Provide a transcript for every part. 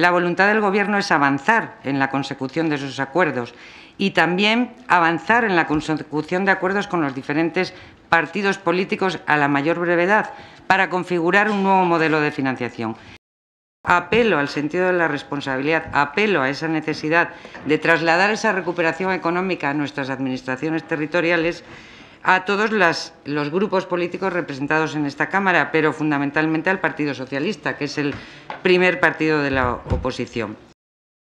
La voluntad del Gobierno es avanzar en la consecución de esos acuerdos y también avanzar en la consecución de acuerdos con los diferentes partidos políticos a la mayor brevedad para configurar un nuevo modelo de financiación. Apelo al sentido de la responsabilidad, apelo a esa necesidad de trasladar esa recuperación económica a nuestras administraciones territoriales a todos los grupos políticos representados en esta Cámara, pero fundamentalmente al Partido Socialista, que es el primer partido de la oposición.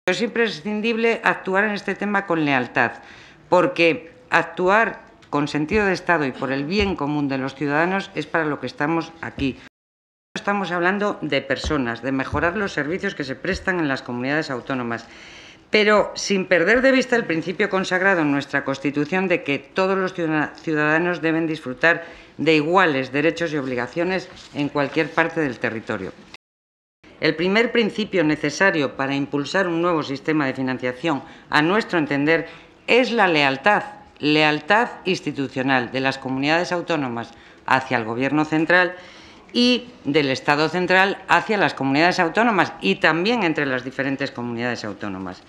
Es imprescindible actuar en este tema con lealtad, porque actuar con sentido de Estado y por el bien común de los ciudadanos es para lo que estamos aquí. Estamos hablando de personas, de mejorar los servicios que se prestan en las comunidades autónomas, pero sin perder de vista el principio consagrado en nuestra Constitución de que todos los ciudadanos deben disfrutar de iguales derechos y obligaciones en cualquier parte del territorio. El primer principio necesario para impulsar un nuevo sistema de financiación, a nuestro entender, es la lealtad, lealtad institucional de las comunidades autónomas hacia el Gobierno central y del Estado central hacia las comunidades autónomas y también entre las diferentes comunidades autónomas.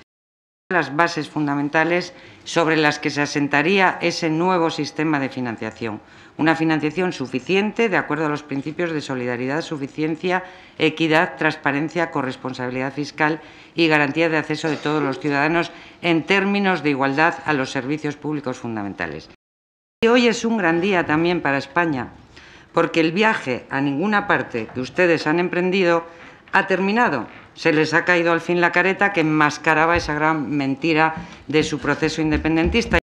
Las bases fundamentales sobre las que se asentaría ese nuevo sistema de financiación. Una financiación suficiente de acuerdo a los principios de solidaridad, suficiencia, equidad, transparencia, corresponsabilidad fiscal y garantía de acceso de todos los ciudadanos en términos de igualdad a los servicios públicos fundamentales. Y hoy es un gran día también para España, porque el viaje a ninguna parte que ustedes han emprendido ha terminado. Se les ha caído al fin la careta que enmascaraba esa gran mentira de su proceso independentista.